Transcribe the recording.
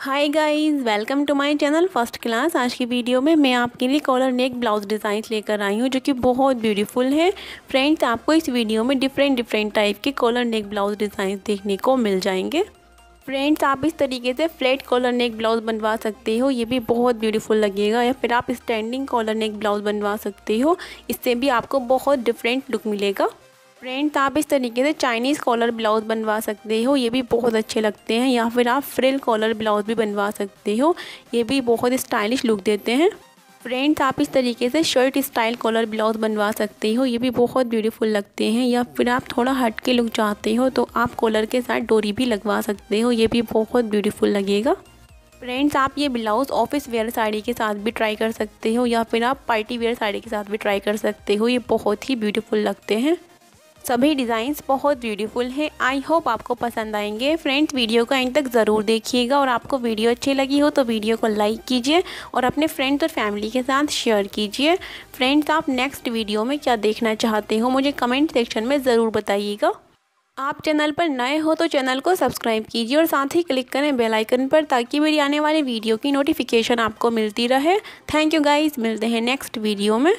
Hi guys welcome to my channel first class आज की video में मैं आपके लिए कॉलर नेक ब्लाउज डिज़ाइन लेकर आई हूँ, जो कि बहुत ब्यूटीफुल है। फ्रेंड्स आपको इस वीडियो में डिफरेंट डिफरेंट टाइप के कॉलर नेक ब्लाउज डिज़ाइन देखने को मिल जाएँगे। फ्रेंड्स आप इस तरीके से फ्लैट कॉलर नेक ब्लाउज बनवा सकते हो, ये भी बहुत ब्यूटीफुल लगेगा। या फिर आप स्टैंडिंग कॉलर नेक ब्लाउज बनवा सकते हो, इससे भी आपको बहुत डिफरेंट लुक मिलेगा। फ्रेंड्स आप इस तरीके से चाइनीज़ कॉलर ब्लाउज़ बनवा सकते हो। ये भी बहुत अच्छे लगते हैं। या फिर आप फ्रिल कॉलर ब्लाउज़ भी बनवा सकते हो। ये भी बहुत स्टाइलिश लुक देते हैं। फ्रेंड्स आप इस तरीके से शर्ट स्टाइल कॉलर ब्लाउज़ बनवा सकते हो। ये भी बहुत ब्यूटीफुल लगते हैं। या फिर आप थोड़ा हट के लुक चाहते हो तो आप कॉलर के साथ डोरी भी लगवा सकते हो। ये भी बहुत ब्यूटीफुल लगेगा। फ्रेंड्स आप ये ब्लाउज़ ऑफ़िस वेयर साड़ी के साथ भी ट्राई कर सकते हो। या फिर आप पार्टी वेयर साड़ी के साथ भी ट्राई कर सकते हो। ये बहुत ही ब्यूटीफुल लगते हैं। सभी डिज़ाइंस बहुत ब्यूटीफुल हैं। आई होप आपको पसंद आएँगे। फ्रेंड्स वीडियो को एंड तक ज़रूर देखिएगा और आपको वीडियो अच्छी लगी हो तो वीडियो को लाइक कीजिए और अपने फ्रेंड्स और फैमिली के साथ शेयर कीजिए। फ्रेंड्स आप नेक्स्ट वीडियो में क्या देखना चाहते हो, मुझे कमेंट सेक्शन में ज़रूर बताइएगा। आप चैनल पर नए हो तो चैनल को सब्सक्राइब कीजिए और साथ ही क्लिक करें बेल आइकन पर ताकि मेरी आने वाली वीडियो की नोटिफिकेशन आपको मिलती रहे। थैंक यू गाइस मिलते हैं नेक्स्ट वीडियो में।